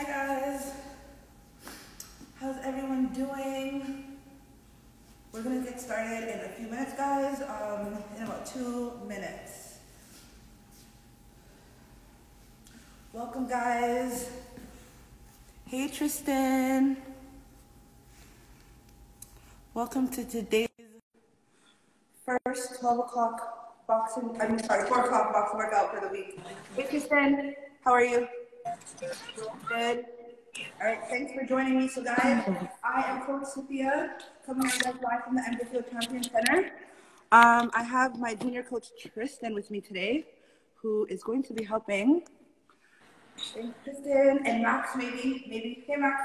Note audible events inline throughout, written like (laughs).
Hi guys. How's everyone doing? We're gonna get started in a few minutes, guys. Um, in about two minutes. Welcome, guys. Hey, Tristan. Welcome to today's first 12 o'clock boxing. I'm sorry, 4 o'clock boxing workout for the week. Hey, Tristan. How are you? Good. All right, thanks for joining me. So, guys, I am Coach Safia, coming to you live from the Emberfield Champion Center. Um, I have my junior coach Tristan with me today, who is going to be helping. Thanks, Tristan and Max, maybe, maybe. Hey, Max.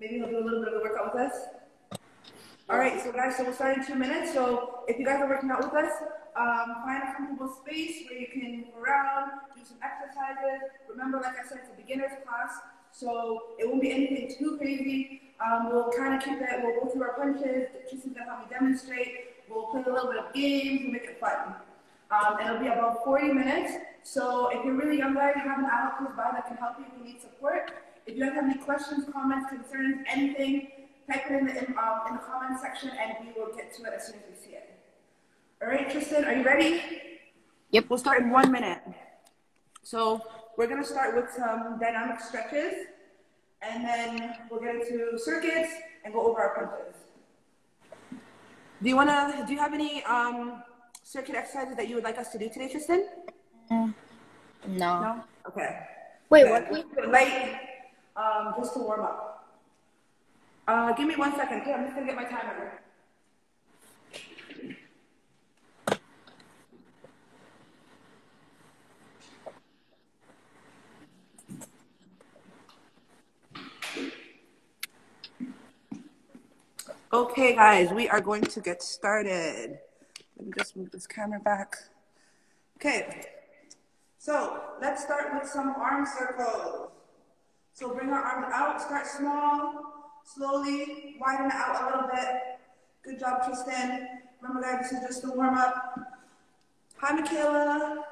Maybe he'll do a little bit of a workout with us. All right, so guys, so we'll start in two minutes. So if you guys are working out with us, um, find a comfortable space where you can move around, do some exercises. Remember, like I said, it's a beginner's class, so it won't be anything too crazy. Um, we'll kind of keep it, we'll go through our punches. Tristan's gonna help me demonstrate. We'll play a little bit of games, we'll make it fun. Um, it'll be about 40 minutes. So if you're really young guys, have an adult close by that can help you if you need support. If you guys have any questions, comments, concerns, anything, type it in the, in, um, in the comment section and we will get to it as soon as we see it. All right, Tristan, are you ready? Yep. We'll start in one minute. So we're gonna start with some dynamic stretches and then we'll get into circuits and go over our punches. Do you wanna, do you have any um, circuit exercises that you would like us to do today, Tristan? No. No? Okay. Wait, Okay. what? Light, um, just to warm up. Uh, give me one second. Okay, I'm just gonna get my timer. Okay, guys, we are going to get started. Let me just move this camera back. Okay, so let's start with some arm circles. So bring our arms out, start small, slowly, widen it out a little bit. Good job, Tristan. Remember guys, this is just a warm up. Hi, Michaela.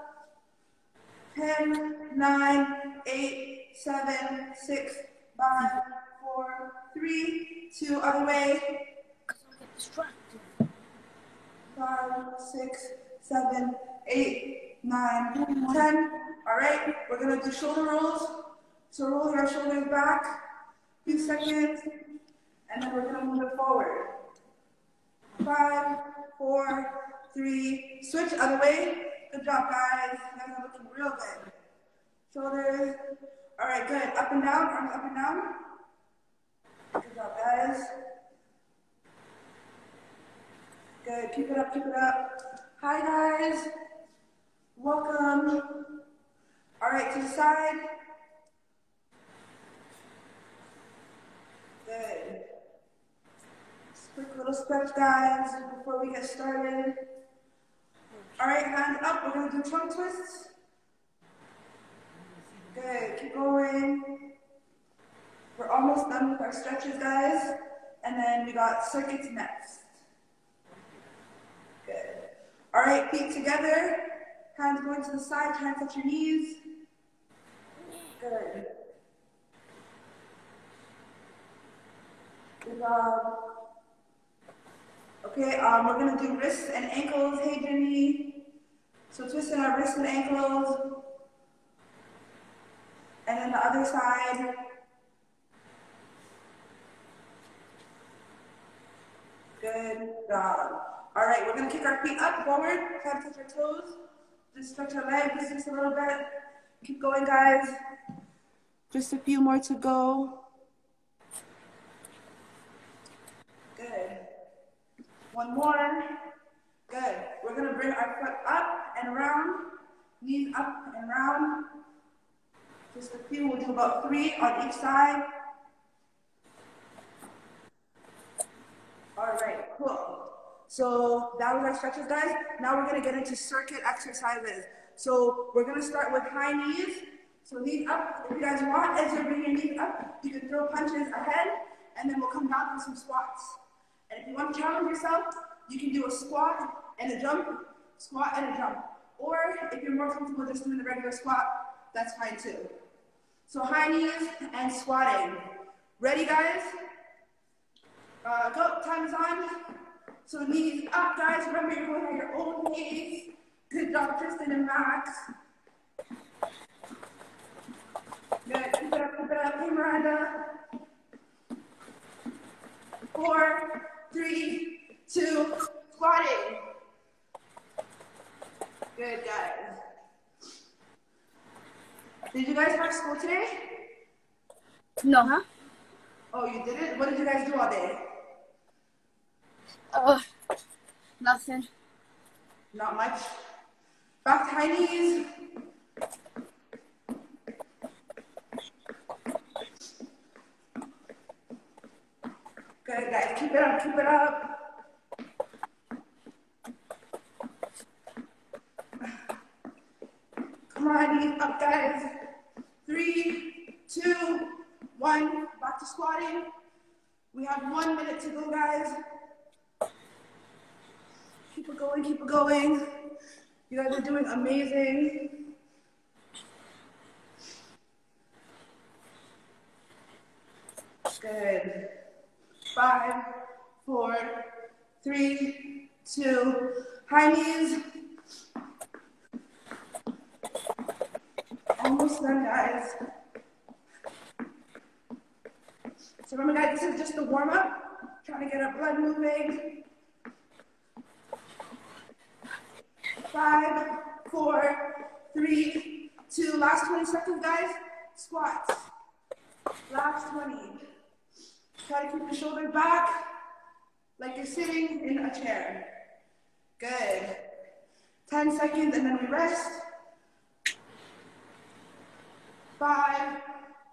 10, 9, 8, 7, 6, 5, 4, 3, 2, other way. Five, six, seven, eight, nine, ten. All right, we're gonna do shoulder rolls. So roll your shoulders back, few seconds, and then we're gonna move it forward. Five, four, three, switch other way. Good job, guys. You guys are looking real good. Shoulders. All right, good. Up and down, arms up and down. Good job, guys. Good. Keep it up, keep it up. Hi, guys. Welcome. All right, to the side. Good. Quick little stretch, guys, before we get started. All right, hands up. We're to do trunk twists. Good. Keep going. We're almost done with our stretches, guys. And then we got circuits next. All right, feet together. Hands going to the side, hands at your knees. Good. Good job. Okay, um, we're gonna do wrists and ankles. Hey, Jimmy. So twisting our wrists and ankles. And then the other side. Good job. All right, we're gonna kick our feet up, forward, try to touch our toes. Just stretch our legs just a little bit. Keep going, guys. Just a few more to go. Good. One more. Good. We're gonna bring our foot up and around, knees up and round. Just a few, we'll do about three on each side. All right, cool. So that was our stretches, guys. Now we're gonna get into circuit exercises. So we're gonna start with high knees. So knees up. If you guys want, as you're your knees up, you can throw punches ahead, and then we'll come down to some squats. And if you want to challenge yourself, you can do a squat and a jump, squat and a jump. Or if you're more comfortable just doing the regular squat, that's fine too. So high knees and squatting. Ready, guys? Uh, go, time is on. So knees up, guys. Remember, you're going at your own pace. Good job, Tristan and Max. Good, keep it up, keep it up. Hey, Miranda. Four, three, two, squatting. Good, guys. Did you guys have school today? No, huh? Oh, you didn't? What did you guys do all day? Uh, nothing. Not much. Back to high knees. Good, guys. Keep it up, keep it up. Come on, knees up, guys. Three, two, one. Back to squatting. We have one minute to go, guys. Keep it going, keep it going. You guys are doing amazing. Good. Five, four, three, two, high knees. Almost done, guys. So remember, guys, this is just the warm up. Trying to get our blood moving. Five, four, three, two. Last 20 seconds, guys. Squats. Last 20. Try to keep the shoulders back like you're sitting in a chair. Good. 10 seconds and then we rest. Five,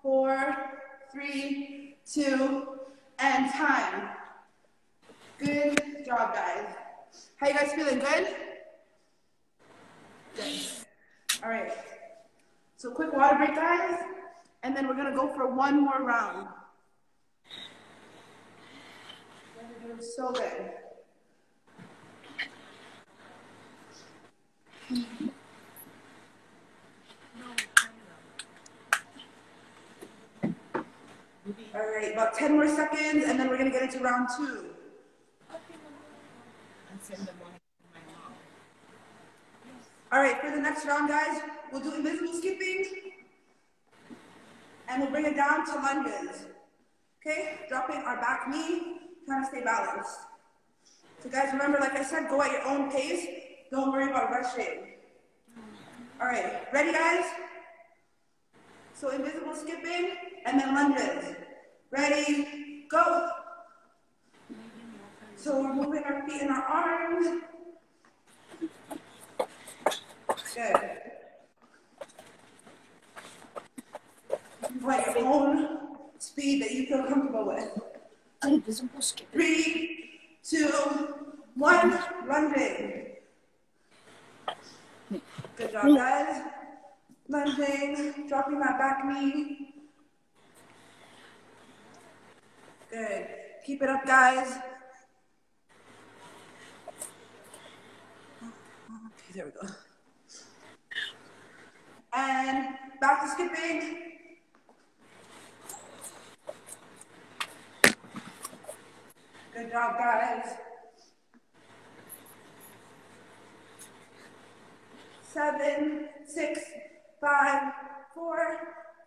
four, three, two, and time. Good job, guys. How you guys feeling? Good? All right. So quick water break, guys, and then we're gonna go for one more round. You're doing so good. All right, about 10 more seconds, and then we're gonna get into round two. All right, for the next round, guys, we'll do invisible skipping, and we'll bring it down to lunges. Okay, dropping our back knee, trying to stay balanced. So guys, remember, like I said, go at your own pace. Don't worry about rushing. All right, ready, guys? So invisible skipping, and then lunges. Ready, go. So we're moving our feet and our arms. Good. Go at your own speed that you feel comfortable with. Invisible skip. Three, two, one, lunging. Good job, hmm. guys. Lunging, dropping that back knee. Good. Keep it up, guys. Okay, there we go. And back to skipping. Good job, guys. Seven, six, five, four,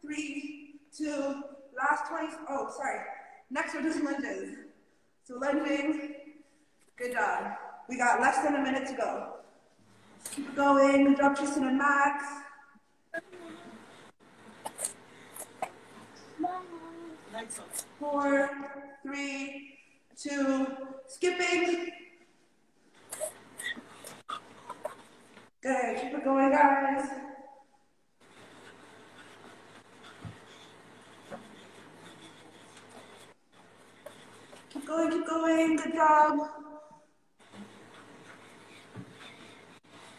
three, two, last 20, oh, sorry. Next we're doing lunges. So lunging, good job. We got less than a minute to go. Keep going, good Tristan and Max. Four, three, two, skipping. Good, keep it going, guys. Keep going, keep going, good job.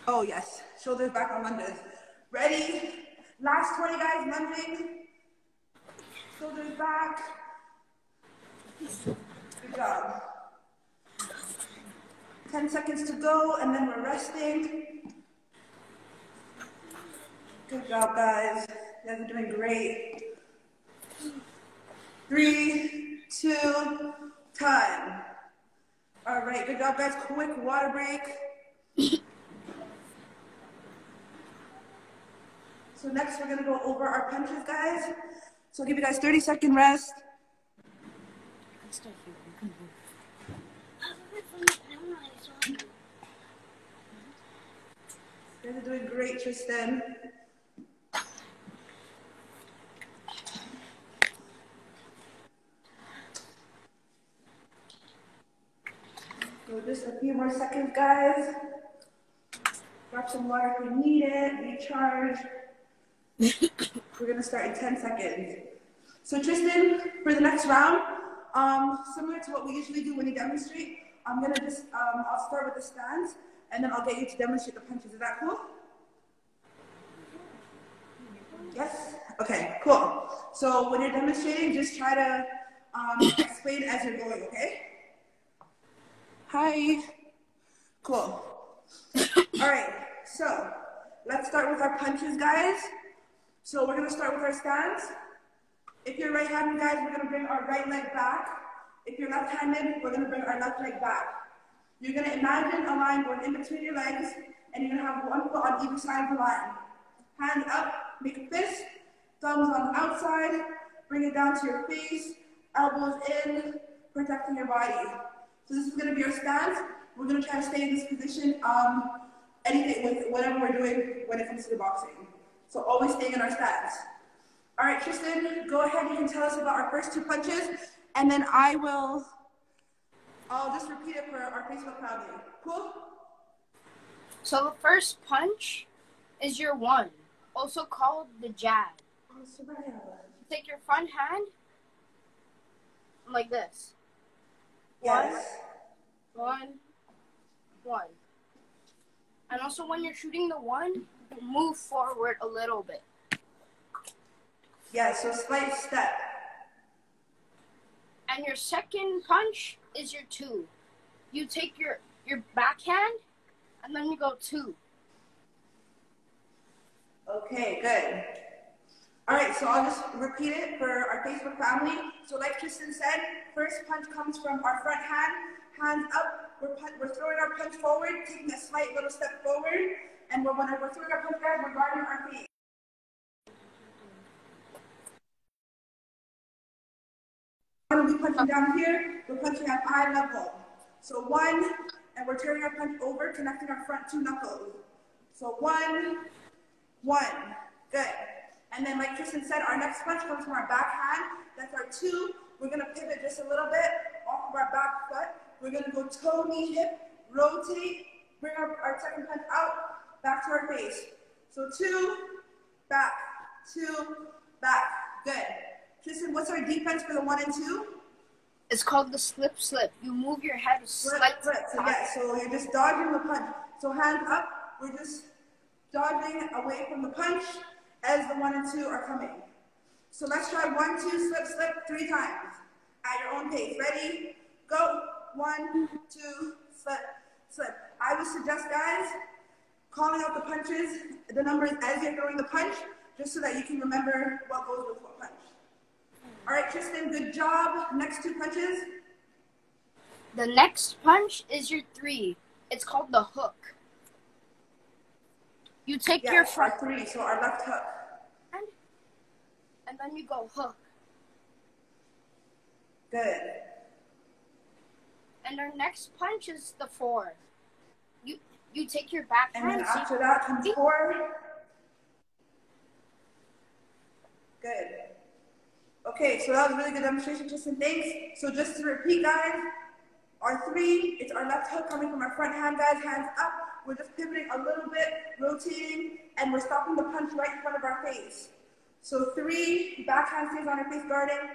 Oh, yes, shoulders back on lunges. Ready? Last 20 guys, lunging. Shoulders back. Good job. 10 seconds to go, and then we're resting. Good job, guys. You guys are doing great. Three, two, time. All right, good job, guys. Quick water break. so next, we're gonna go over our punches, guys. So I'll give you guys 30 second rest. You guys are doing great, Tristan. So just a few more seconds, guys. Grab some water if you need it, recharge. (laughs) We're gonna start in 10 seconds. So Tristan, for the next round, um, similar to what we usually do when you demonstrate, I'm gonna just, um, I'll start with the stance, and then I'll get you to demonstrate the punches. Is that cool? Yes? Okay, cool. So when you're demonstrating, just try to um, explain as you're going, okay? Hi. Cool. (coughs) All right, so let's start with our punches, guys. So we're gonna start with our stance. If you're right-handed, guys, we're gonna bring our right leg back. If you're left-handed, we're gonna bring our left leg back. You're gonna imagine a line going in between your legs, and you're gonna have one foot on either side of the line. Hands up, make a fist, thumbs on the outside, bring it down to your face, elbows in, protecting your body. So this is gonna be our stance. We're gonna try to stay in this position, um, anything with whatever we're doing when it comes to the boxing. So always staying in our stance. All right, Tristan, go ahead. You can tell us about our first two punches, and then I will. I'll just repeat it for our Facebook family. Cool. So the first punch is your one, also called the jab. Take your front hand like this. Yes. One, one. And also when you're shooting the one, move forward a little bit. Yeah. So slight step. And your second punch is your two. You take your your backhand and then you go two. Okay, good. All right, so I'll just repeat it for our Facebook family. So like Tristan said, first punch comes from our front hand, hands up. We're, we're throwing our punch forward, taking a slight little step forward, and we're, punch guys, we're guarding our feet. When we punching down here, we're punching at eye level. So one, and we're turning our punch over, connecting our front two knuckles. So one, one. Good. And then, like Tristan said, our next punch comes from our back hand. That's our two. We're gonna pivot just a little bit off of our back foot. We're gonna go toe, knee, hip, rotate, bring our, our second punch out, back to our face. So two, back, two, back. Good. Tristan, what's our defense for the one and two? It's called the slip slip. You move your head slightly. flip. So yeah, so you're just dodging the punch. So hands up, we're just dodging away from the punch as the one and two are coming. So let's try one, two, slip, slip, three times at your own pace. Ready? Go. One, two, slip, slip. I would suggest, guys, calling out the punches, the numbers as you're throwing the punch, just so that you can remember what goes with what punch. All right, Tristan, good job. Next two punches. The next punch is your three. It's called the hook. You take your front our three. So our left hook. hand and then you go hook. Good. And our next punch is the four. You take your back And then after that comes forward. Good. Okay, so that was a really good demonstration, Tristan. Thanks. So just to repeat, guys, our three, it's our left hook coming from our front hand, guys, hands up. We're just pivoting a little bit, rotating, and we're stopping the punch right in front of our face. So three, backhand stays on our face guarding.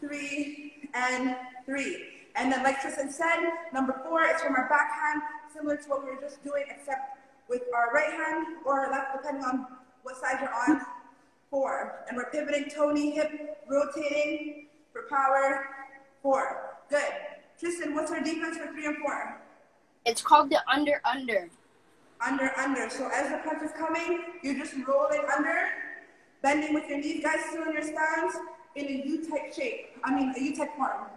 Three, and three. And then like Tristan said, number four is from our back hand, similar to what we were just doing, except with our right hand or our left, depending on what side you're on. Four. And we're pivoting, toe, knee, hip, rotating for power. Four. Good. Tristan, what's our defense for three and four? It's called the under under. Under, under. So as the punch is coming, you're just rolling under Bending with your knees, guys, still in your stance in a U-type shape. I mean, a U-type form.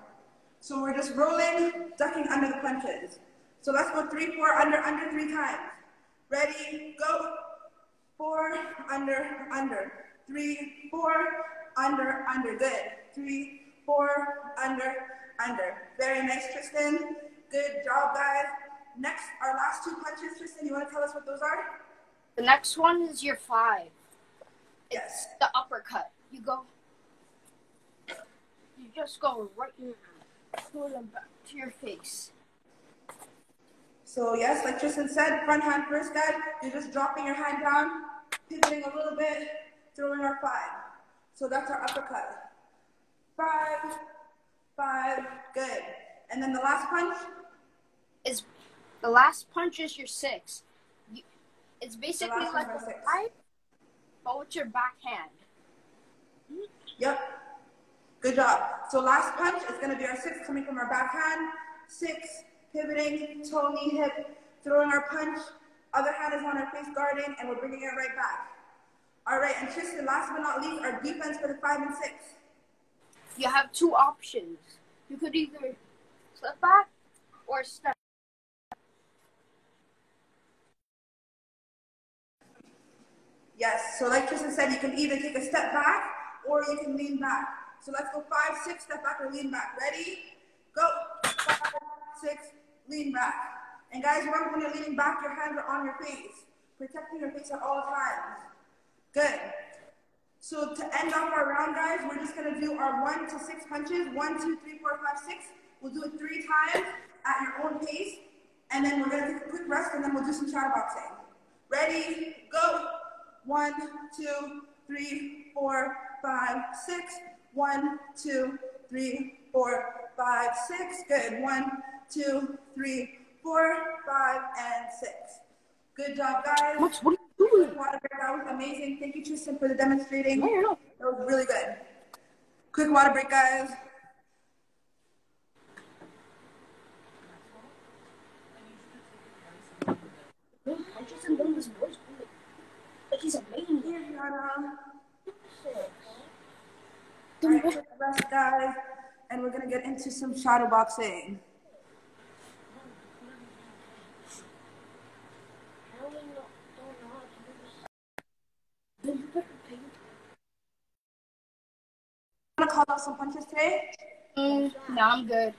So we're just rolling, ducking under the punches. So let's go three, four, under, under three times. Ready, go. Four, under, under. Three, four, under, under. Good. Three, four, under, under. Very nice, Tristan. Good job, guys. Next, our last two punches, Tristan, you want to tell us what those are? The next one is your five. Yes. The uppercut. You go. You just go right in, pull them back to your face. So yes, like Tristan said, front hand first, guys. You're just dropping your hand down, pivoting a little bit, throwing our five. So that's our uppercut. Five, five, good. And then the last punch? Is the last punch is your six. You, it's basically like a five, but with your backhand. Yep. Good job. So last punch is gonna be our six coming from our backhand. Six, pivoting, toe, knee, hip, throwing our punch. Other hand is on our face guarding, and we're bringing it right back. All right, and Tristan, last but not least, our defense for the five and six. You have two options. You could either step back or step. Yes, so like Tristan said, you can either take a step back or you can lean back. So let's go five, six, step back or lean back. Ready? Go. Five, six, lean back. And guys, remember when you're leaning back, your hands are on your face, protecting your face at all times. Good. So to end off our round, guys, we're just gonna do our one to six punches. One, two, three, four, five, six. We'll do it three times at your own pace. And then we're gonna take a quick rest and then we'll do some shadow boxing. Ready, go. One, two, three, four, five, six. One, two, three, four, five, six. Good. One, two, three, four, five, and six. Good job, guys. Max, what are you doing? Water break. That was amazing. Thank you, Tristan, for the demonstrating. No, no. That was really good. Quick water break, guys. I just doing this voice. Like he's a maniac. Here, Yana. Alright, rest, guys. And we're gonna get into some shadow boxing. Then you better pay. I'm gonna call out some punches today. Mm, no, I'm good.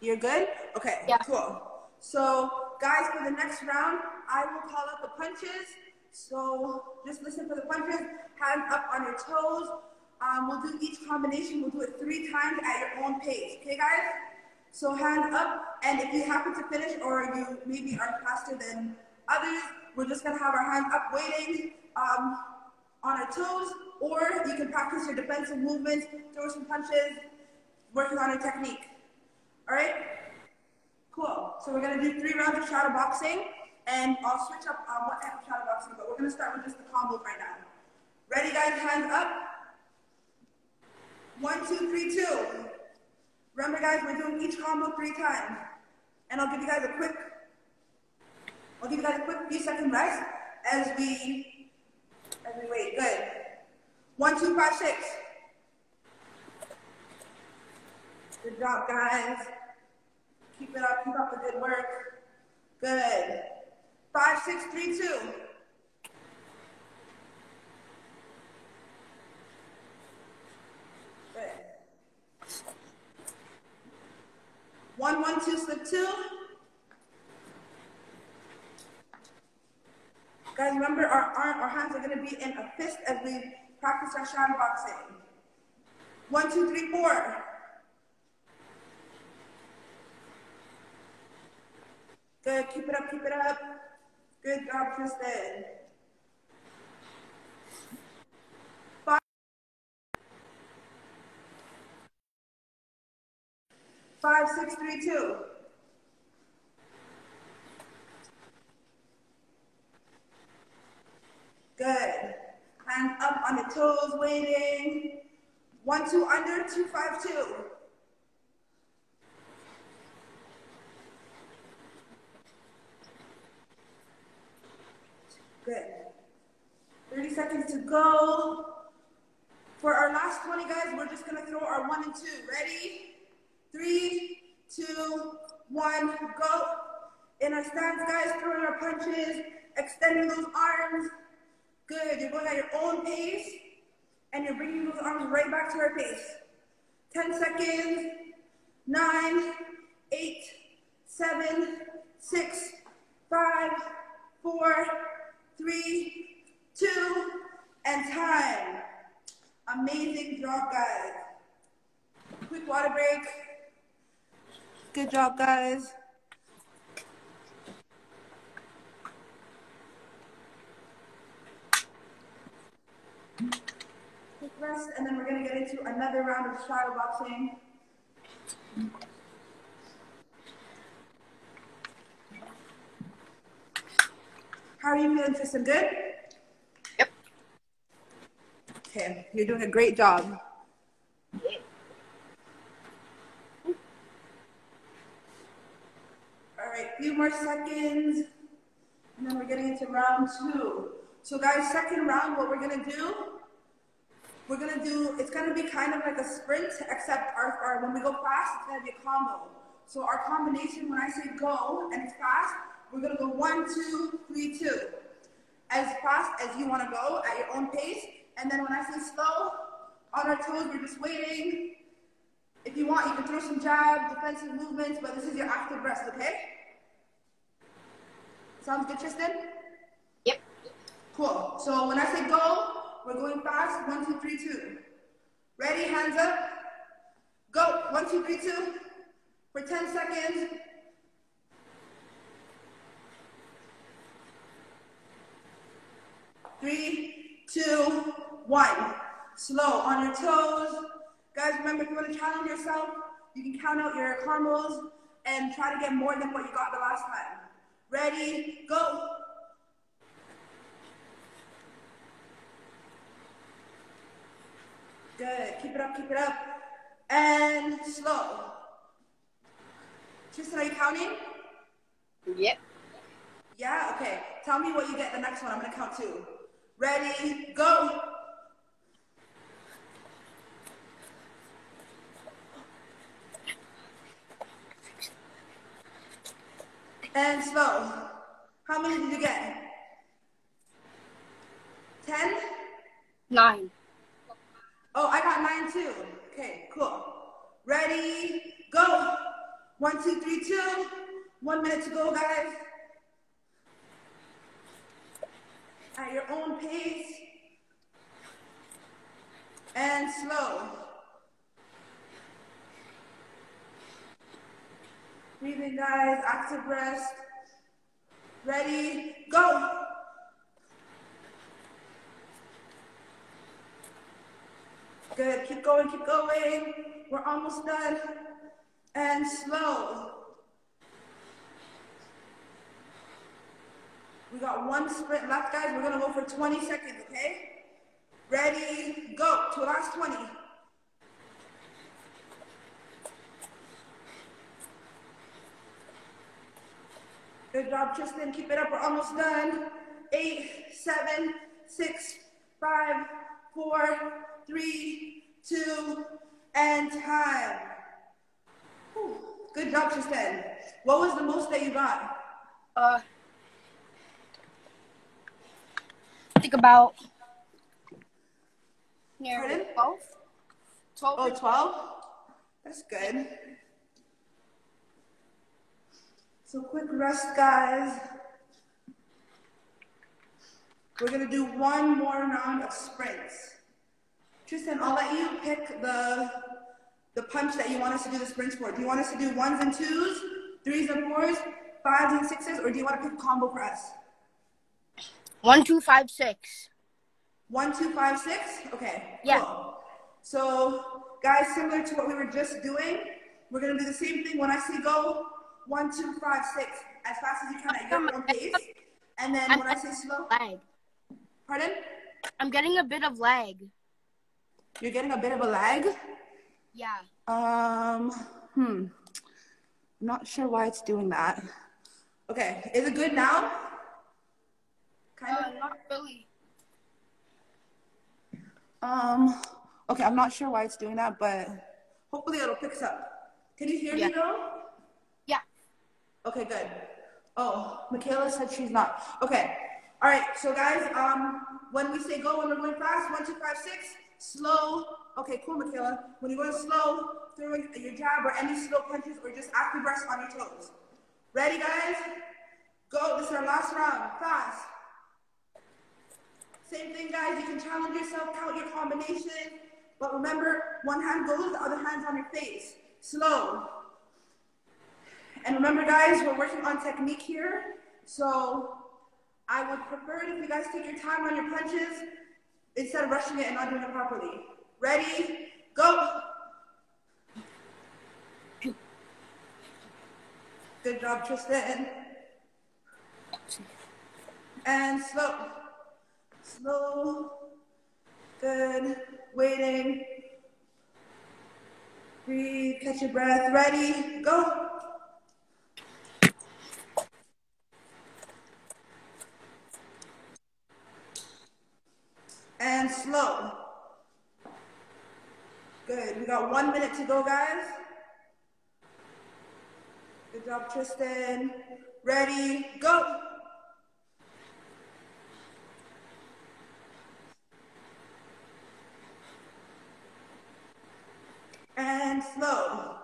You're good? Okay, Yeah. cool. So, guys, for the next round, I will call out the punches. So, just listen for the punches. Hands up on your toes. Um, we'll do each combination. We'll do it three times at your own pace. Okay, guys? So, hands up. And if you happen to finish or you maybe are faster than others, we're just going to have our hands up waiting um, on our toes. Or you can practice your defensive movements, throw some punches, working on your technique. All right? Cool. So we're gonna do three rounds of shadow boxing, and I'll switch up um, what type of shadow boxing, but we're gonna start with just the combos right now. Ready, guys? Hands up. One, two, three, two. Remember, guys, we're doing each combo three times, and I'll give you guys a quick, I'll give you guys a quick few second rest as we, as we wait. Good. One, two, five, six. Good job, guys. Keep it up. Keep up the good work. Good. Five, six, three, two. Good. One, one, two, slip two. Guys, remember our, our, our hands are going to be in a fist as we practice our shadow boxing. One, two, three, four. Good, keep it up, keep it up. Good job, Tristan. Five, five, six, three, two. Good. Hands up on the toes, waiting. One, two, under, two, five, two. Good. 30 seconds to go. For our last 20, guys, we're just gonna throw our one and two. Ready? Three, two, one, go. In our stance, guys, throwing our punches, extending those arms. Good, you're going at your own pace, and you're bringing those arms right back to our pace. 10 seconds, nine, eight, seven, six, five, four, three, two, and time. Amazing job, guys. Quick water break. Good job, guys. And then we're gonna get into another round of shadow boxing. How are you feeling, Tristan? Good? Yep. Okay, you're doing a great job. All right, few more seconds, and then we're getting into round two. So guys, second round, what we're gonna do, we're gonna do, it's gonna be kind of like a sprint, except our, our when we go fast, it's gonna be a combo. So our combination, when I say go and it's fast, we're gonna go one, two, three, two. As fast as you wanna go at your own pace. And then when I say slow, on our toes, we're just waiting. If you want, you can throw some jab, defensive movements, but this is your active rest, okay? Sounds good, Tristan? Yep. Cool. So when I say go, we're going fast. One, two, three, two. Ready, hands up. Go. One, two, three, two. For 10 seconds. Three, two, one. Slow on your toes. Guys, remember if you want to challenge yourself, you can count out your caramels and try to get more than what you got the last time. Ready, go. Good. Keep it up, keep it up. And slow. Tristan, are you counting? Yep. Yeah? Okay. Tell me what you get the next one. I'm going to count two. Ready, go. And slow. How many did you get? Ten? Nine. Oh, I got nine too. Okay, cool. Ready, go. One, two, three, two. One minute to go, guys. At your own pace. And slow. Breathing, guys. Active rest. Ready, go. Good. Keep going, keep going. We're almost done. And slow. We got one sprint left, guys. We're to go for 20 seconds, okay? Ready, go. To the last 20. Good job, Tristan. Keep it up. We're almost done. Eight, seven, six, five, four, three, two, and time. Whew. Good job, Tristan. What was the most that you got? Uh, think about near Pardon? 12. 12 Oh, 12? That's good. So quick rest, guys. We're gonna do one more round of sprints. Tristan, I'll let you pick the the punch that you want us to do the sprints for. Do you want us to do ones and twos, threes and fours, fives and sixes, or do you want to pick a combo for us? One, two, five, six. One, two, five, six? Okay. Yeah. Cool. So, guys, similar to what we were just doing, we're gonna do the same thing when I say go. One, two, five, six. As fast as you can at your own pace. And then when I say slow, Lag. pardon? I'm getting a bit of lag. You're getting a bit of a lag. Yeah. Um, hmm. I'm not sure why it's doing that. Okay, is it good now? Kind Uh, of. not really. Um, okay, I'm not sure why it's doing that, but hopefully it'll pick up. Can you hear Yeah. me though? Yeah. Okay, good. Oh, Michaela said she's not. Okay. All right. So guys, um, when we say go, when we're going fast, one, two, five, six, slow. Okay, cool, Michaela. When you're going slow, through your jab or any slow punches or just active rest on your toes. Ready, guys? Go. This is our last round. Fast. Same thing, guys. You can challenge yourself, count your combination. But remember, one hand goes, the other hand's on your face. Slow. And remember, guys, we're working on technique here. So I would prefer it if you guys take your time on your punches instead of rushing it and not doing it properly. Ready? Go. Good job, Tristan. And slow. Slow. Good. Waiting. Breathe. Catch your breath. Ready? Go. And slow. Good. We got one minute to go, guys. Good job, Tristan. Ready? Go. And slow.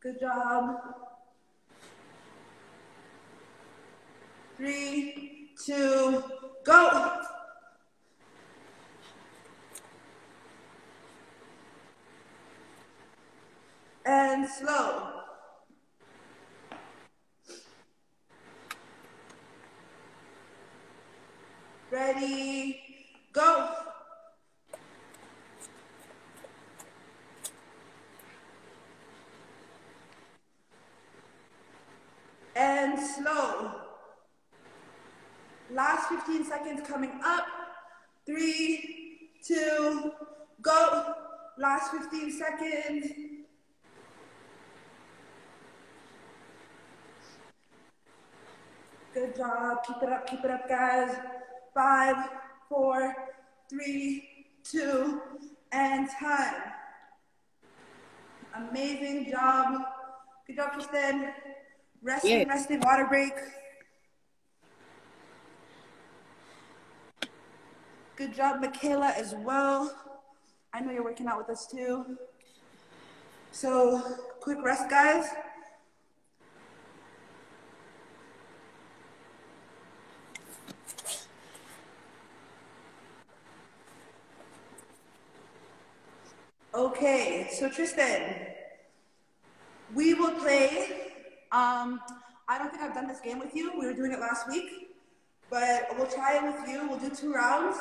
Good job. Three, two, go. And slow. Ready, go. And slow. Last 15 seconds coming up. Three, two, go. Last 15 seconds. Good job. Keep it up, keep it up, guys. Five, four, three, two, and time. Amazing job. Good job, Tristan. Resting, Yeah. resting, water break. Good job, Michaela, as well. I know you're working out with us too. So, quick rest, guys. Okay, so Tristan, we will play. Um, I don't think I've done this game with you. We were doing it last week, but we'll try it with you. We'll do two rounds.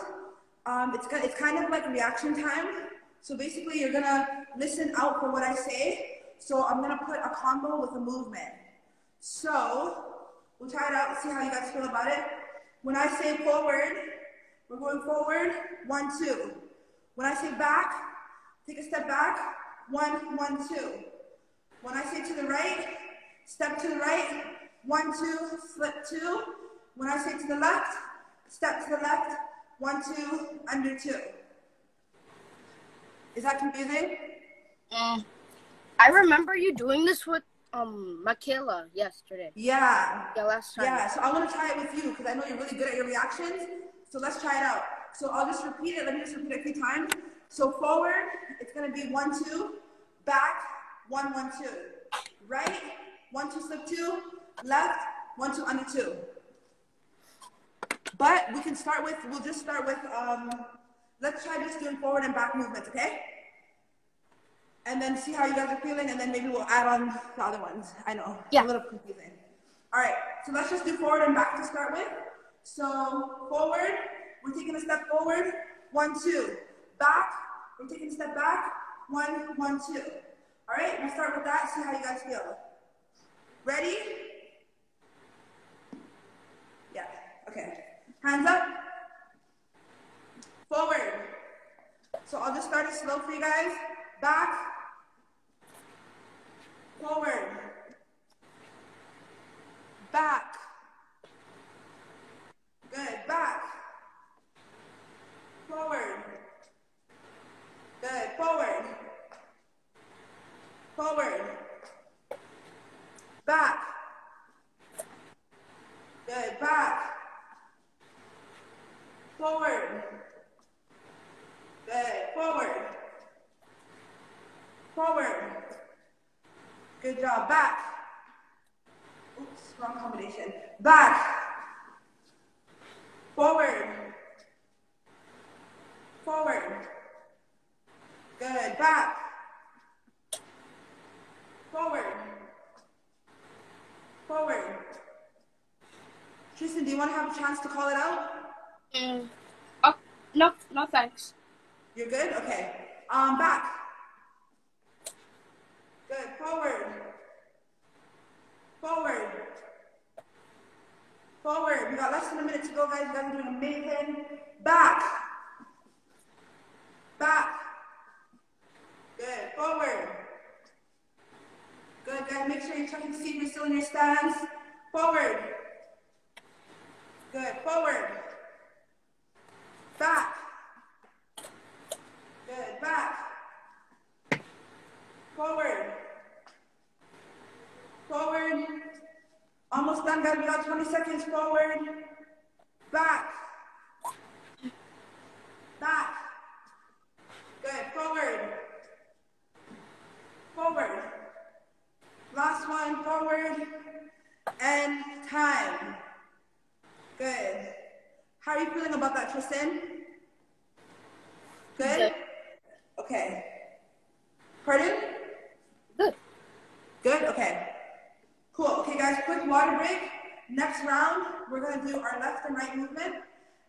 Um, it's it's kind of like reaction time. So basically, you're gonna listen out for what I say. So I'm gonna put a combo with a movement. So we'll try it out. And see how you guys feel about it. When I say forward, we're going forward. One, two. When I say back, take a step back. One, one, two. When I say to the right, step to the right. One, two, slip two. When I say to the left, step to the left. One, two, under two. Is that confusing? Mm. I remember you doing this with um Michaela yesterday. Yeah. Yeah, last time. Yeah, so I want to try it with you because I know you're really good at your reactions. So let's try it out. So I'll just repeat it. Let me just repeat it a few times. So forward, it's going to be one, two. Back, one, one, two. Right, one, two, slip two. Left, one, two, under two. But we can start with, we'll just start with, um, let's try just doing forward and back movements, okay? And then see how you guys are feeling, and then maybe we'll add on the other ones. I know, Yeah. a little confusing. All right, so let's just do forward and back to start with. So forward, we're taking a step forward, one, two. Back, we're taking a step back, one, one, two. All right, we'll start with that, see how you guys feel. Ready? Yeah, okay. Hands up. Forward. So I'll just start it slow for you guys. Back. Forward. Back. Good. Back. Forward. Good. Forward. Forward. Back. Good. Back. Forward. Good. Forward. Forward. Good job. Back. Oops, wrong combination. Back. Forward. Forward. Good. Back. Forward. Forward. Tristan, do you want to have a chance to call it out? Mm. Oh, no, no thanks. You're good? Okay. Um, back. Good. Forward. Forward. Forward. We got less than a minute to go, guys. You guys are doing amazing. Back. Back. Good. Forward. See if you're still in your stance. Forward. Good. Forward. Back. Good. Back. Forward. Forward. Almost done, guys. We got 20 seconds. Forward. Back. Back. Good. Forward. Forward. Last one. Forward. And time. Good. How are you feeling about that, Tristan? Good? Good. Okay. Pardon? Good. Good? Okay. Cool. Okay, guys, quick water break. Next round, we're going to do our left and right movement.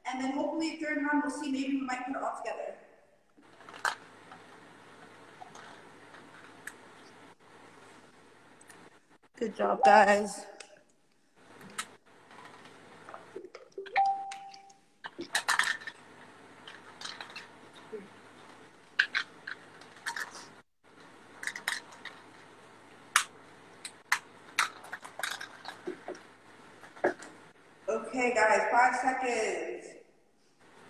And then hopefully, third round, we'll see maybe we might put it all together. Good job, guys. Okay, guys, five seconds.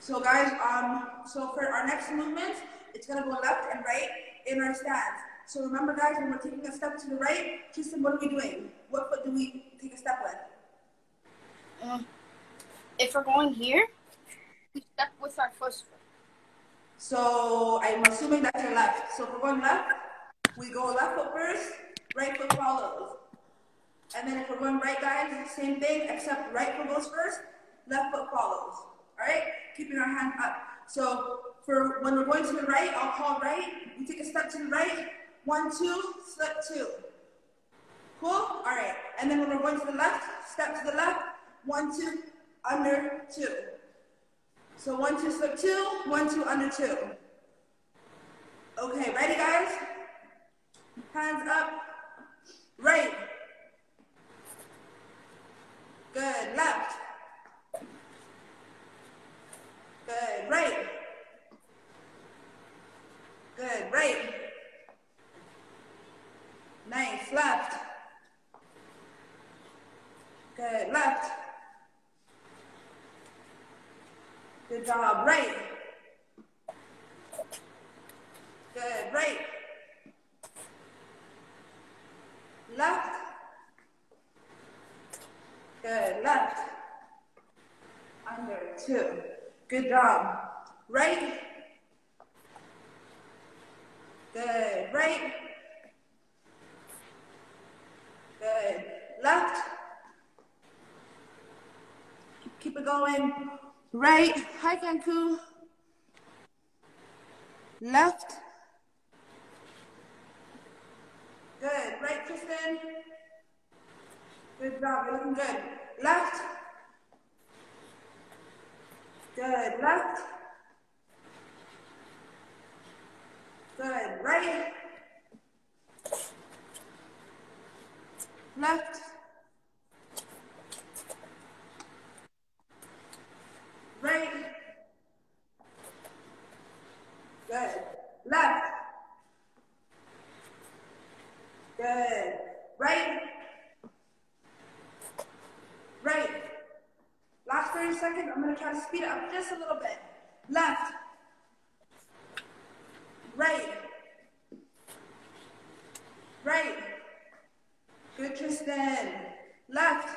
So, guys, um, so for our next movement, it's gonna go left and right in our stance. So remember, guys, when we're taking a step to the right, Tristan, what are we doing? What foot do we take a step with? Mm. If we're going here, we step with our first foot. So I'm assuming that's your left. So if we're going left, we go left foot first, right foot follows. And then if we're going right, guys, same thing, except right foot goes first, left foot follows. All right? Keeping our hand up. So for when we're going to the right, I'll call right. We take a step to the right. One, two, slip two. Cool? All right. And then when we're going to the left, step to the left. One, two, under two. So one, two, slip two. One, two, under two. Okay, ready, guys? Hands up. Right. Good. Left. Good. Right. Good. Right. Nice. Left. Good. Left. Good job. Right. Good. Right. Left. Good. Left. Under. Two. Good job. Right. Good. Right. Good. Left. Keep it going. Right. Hi, Kanku. Left. Good. Right, Tristan. Good job. You're looking good. Left. Good. Left. Good. Right. Left. Right. Good. Left. Good. Right. Right. Last 30 seconds. I'm going to try to speed up just a little bit. Left. Right. Right. Good, Tristan. Left.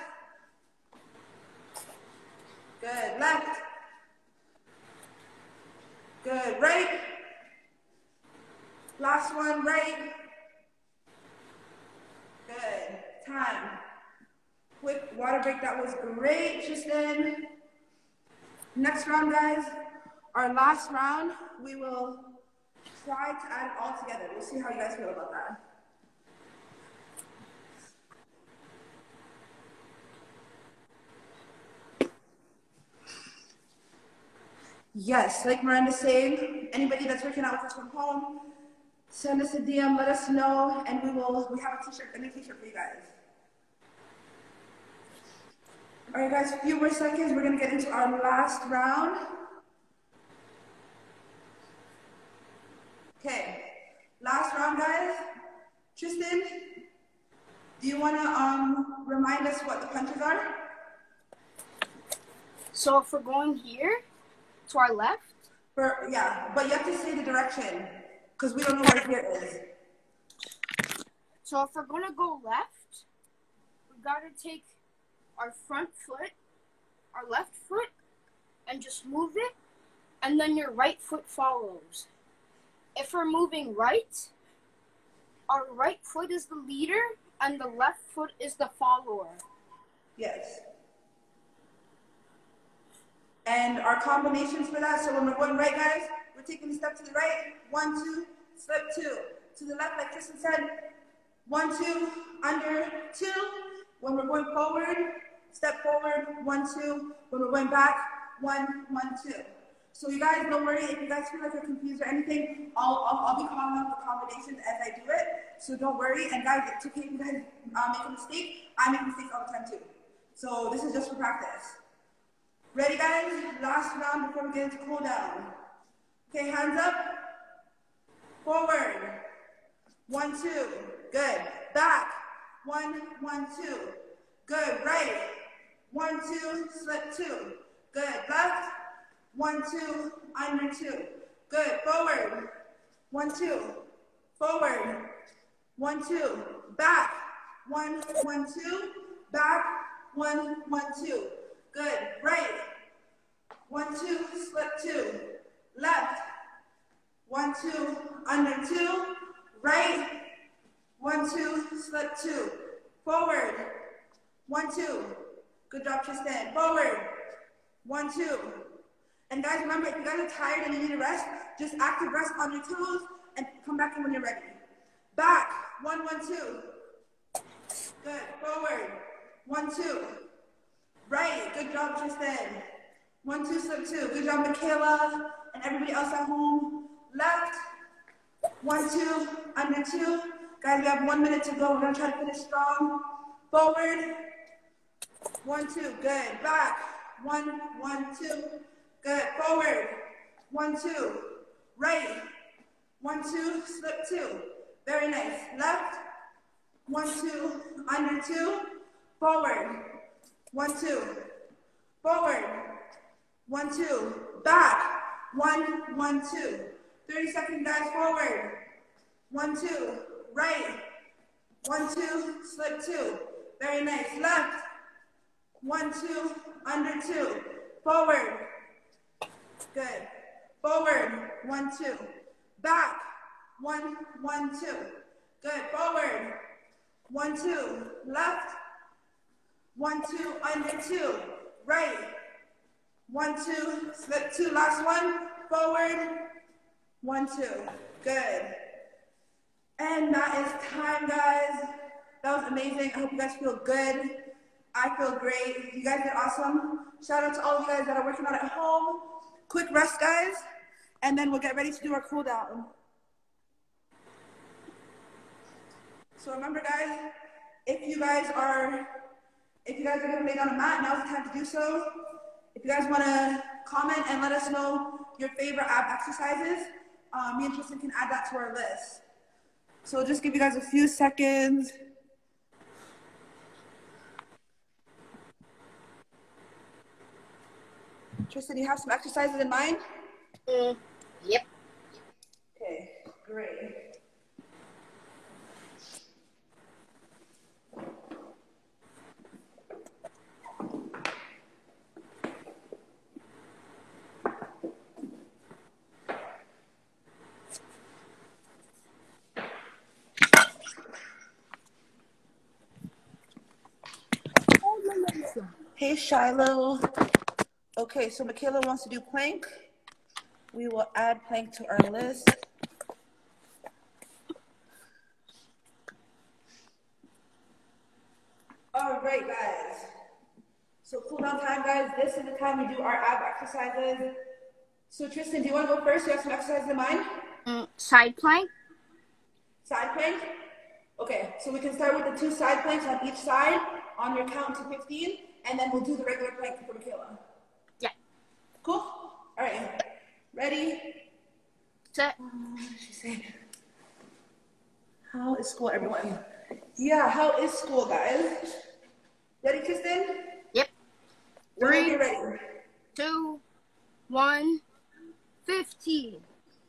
Good, left. Good, right. Last one, right. Good, time. Quick water break, that was great, Tristan. Next round, guys. Our last round, we will try to add it all together. We'll see how you guys feel about that. Yes, like Miranda's saying, anybody that's working out with us from home, send us a DM, let us know, and we will, we have a t-shirt, a new t-shirt for you guys. All right, guys, a few more seconds. We're gonna get into our last round. Okay, last round, guys. Tristan, do you wanna um, remind us what the punches are? So if we're going here to our left, For, yeah, but you have to say the direction, because we don't know where here is. so if we're gonna go left, we gotta take our front foot, our left foot, and just move it, and then your right foot follows. If we're moving right, our right foot is the leader, and the left foot is the follower. Yes. And our combinations for that, so when we're going right, guys, we're taking a step to the right, one, two, slip two. To the left, like Tristan said, one, two, under, two. When we're going forward, step forward, one, two. When we're going back, one, one, two. So you guys, don't worry, if you guys feel like you're confused or anything, I'll, I'll, I'll be calling out the combinations as I do it. So don't worry, and guys, it's okay if you guys uh, make a mistake. I make mistakes all the time too. So this is just for practice. Ready, guys? Last round before we get into cool down. Okay, hands up. Forward. One, two. Good. Back. One, one, two. Good. Right. One, two. Slip two. Good. Left. One, two. Under two. Good. Forward. One, two. Forward. One, two. Back. One, one, two. Back. One, one, two. Good. Right. One, two, slip two. Left. One, two, under two. Right. One, two, slip two. Forward. One, two. Good job, Tristan. Forward. One, two. And guys, remember, if you guys are tired and you need a rest, just active rest on your toes and come back in when you're ready. Back. One, one, two. Good. Forward. One, two. Right. Good job, Tristan. One, two, slip two. Good job, Michaela and everybody else at home. Left. One, two, under two. Guys, we have one minute to go. We're gonna try to finish strong. Forward. One, two. Good. Back. One, one, two. Good. Forward. One, two. Right. One, two. Slip two. Very nice. Left. One, two. Under two. Forward. One, two. Forward. One, two. Back. One, one, two. 30 seconds, guys, forward. One, two. Right. One, two. Slip two. Very nice. Left. One, two. Under two. Forward. Good. Forward. One, two. Back. One, one, two. Good. Forward. One, two. Left. One, two, under two. Right. One, two, slip two. Last one. Forward. One, two. Good. And that is time, guys. That was amazing. I hope you guys feel good. I feel great. You guys did awesome. Shout out to all of you guys that are working out at home. Quick rest, guys. And then we'll get ready to do our cool down. So remember, guys, if you guys are if you guys are gonna lay down a mat, now's the time to do so. If you guys wanna comment and let us know your favorite ab exercises, um, me and Tristan can add that to our list. So I'll just give you guys a few seconds. Tristan, you have some exercises in mind? Mm, yep. Okay, great. Hey, Shiloh. Okay, so Michaela wants to do plank. We will add plank to our list. All right, guys. So cool down time, guys. This is the time we do our ab exercises. So Tristan, do you want to go first? You have some exercises in mind? Mm, side plank. Side plank? Okay, so we can start with the two side planks on each side on your count to 15, and then we'll do the regular plank for Michaela. Yeah. Cool? All right. Ready? Set. Oh, she said, How is school, everyone? Yeah, how is school, guys? Ready, Tristan? Yep. Three. ready. two, one, 15,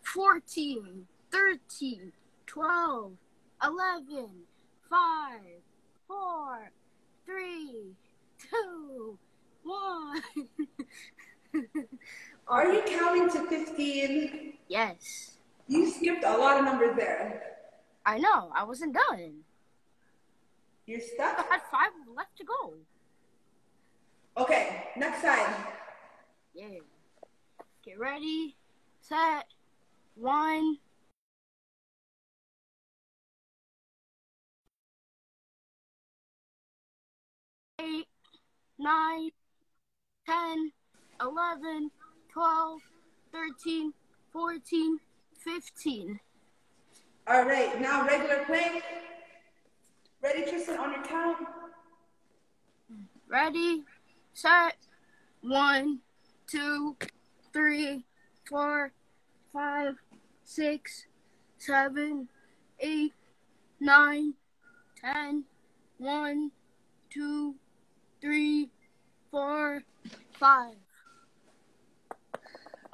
14, 13, 12, 11, 5, 4, 3, 2, 1. Are you counting to 15? yes. You skipped a lot of numbers there. I know, I wasn't done. You're stuck? I had five left to go. Okay, next side. Yeah. Get ready, set, one. Eight, nine, ten, eleven, twelve, thirteen, fourteen, fifteen. All right, now regular plank. Ready, Tristan, on your count? Ready, set, one, two, three, four, five, six, seven, eight, nine, ten, one, two, three, four, five.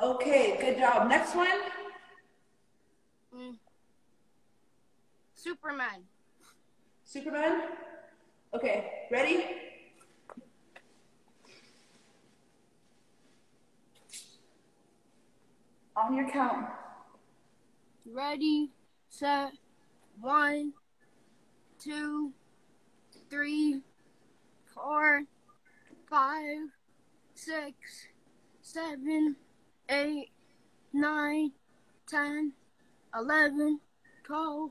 Okay, good job. Next one. Mm. Superman. Superman. Okay, ready? On your count. Ready, set, one, two, three, four, five, six, seven, eight, nine, ten, eleven, twelve,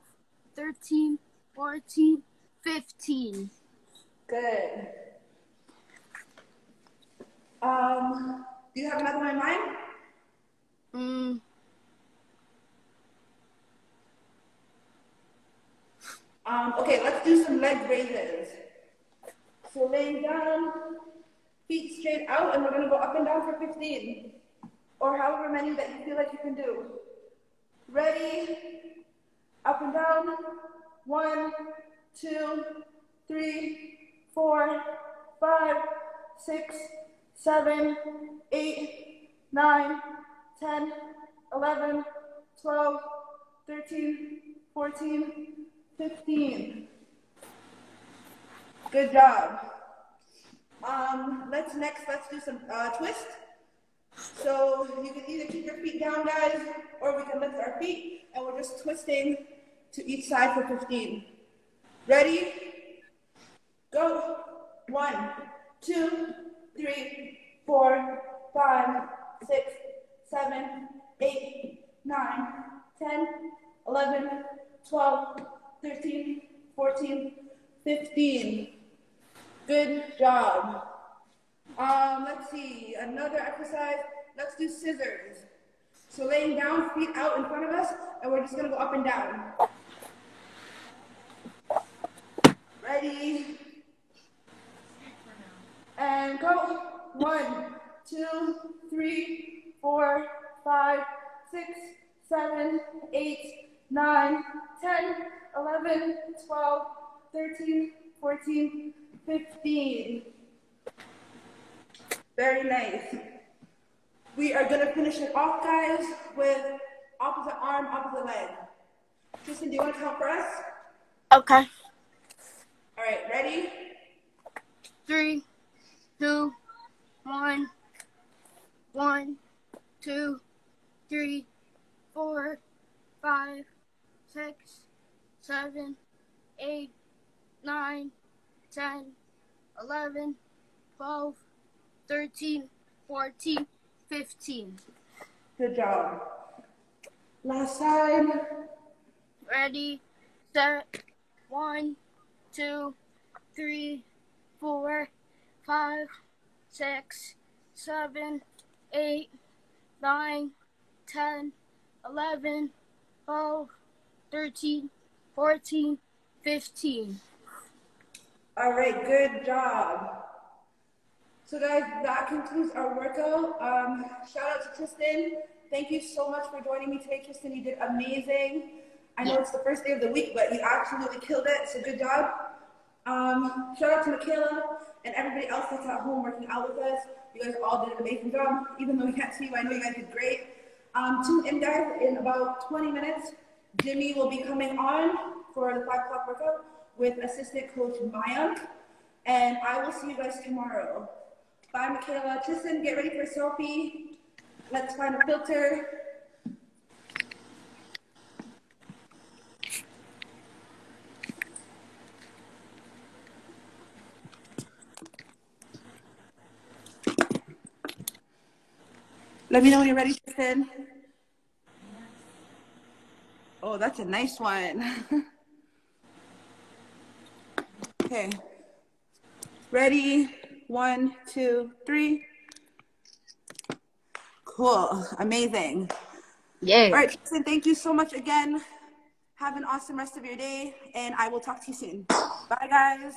thirteen, fourteen, fifteen. Good. Um, do you have another one in mind? Mm, Um, okay, let's do some leg raises. So laying down, feet straight out, and we're gonna go up and down for 15. Or however many that you feel like you can do. Ready? Up and down. One, two, three, four, five, six, seven, eight, nine, ten, eleven, twelve, thirteen, fourteen, fifteen. Good job. Um, let's next, let's do some uh, twist. So you can either keep your feet down, guys, or we can lift our feet, and we're just twisting to each side for 15. Ready? Go. One, two, three, four, five, six, seven, eight, nine, ten, eleven, twelve, thirteen, fourteen, fifteen. Good job. Um, let's see, another exercise. Let's do scissors. So laying down, feet out in front of us, and we're just gonna go up and down. Ready? And go. One, two, three, four, five, six, seven, eight, nine, ten, eleven, twelve, thirteen, fourteen, fifteen. Very nice. We are gonna finish it off, guys, with opposite arm, opposite leg. Tristan, do you want to count for us? Okay. All right, ready? Three, two, one, one, two, three, four, five, six, seven, eight, nine, ten, eleven, 12, 13, 14, 15. Good job. Last side. Ready, set, one, two, three, four, five, six, seven, eight, nine, ten, eleven, twelve, thirteen, fourteen, fifteen. All right, good job. So guys, that concludes our workout. Um, shout out to Tristan. Thank you so much for joining me today, Tristan. You did amazing. I know it's the first day of the week, but you absolutely killed it. So good job. Um, shout out to Michaela and everybody else that's at home working out with us. You guys all did an amazing job. Even though we can't see you, I know you guys did great. Um, tune in, guys, in about 20 minutes. Jimmy will be coming on for the 5 o'clock workout with assistant coach Mayank. And I will see you guys tomorrow. Bye, Michaela. Tristan, get ready for selfie. Let's find a filter. Let me know when you're ready, Tristan. Oh, that's a nice one. (laughs) okay. Ready? One, two, three. Cool. Amazing. Yeah. All right, Tristan, thank you so much again. Have an awesome rest of your day, and I will talk to you soon. Bye, guys.